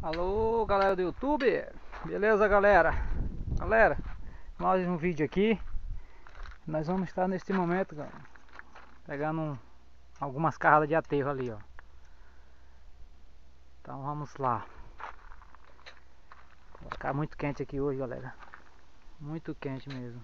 Alô galera do YouTube, beleza galera? Galera, mais um vídeo aqui. Nós vamos estar neste momento galera, Pegando um, algumas carradas de aterro ali ó. Então vamos lá. Vai ficar muito quente aqui hoje galera. Muito quente mesmo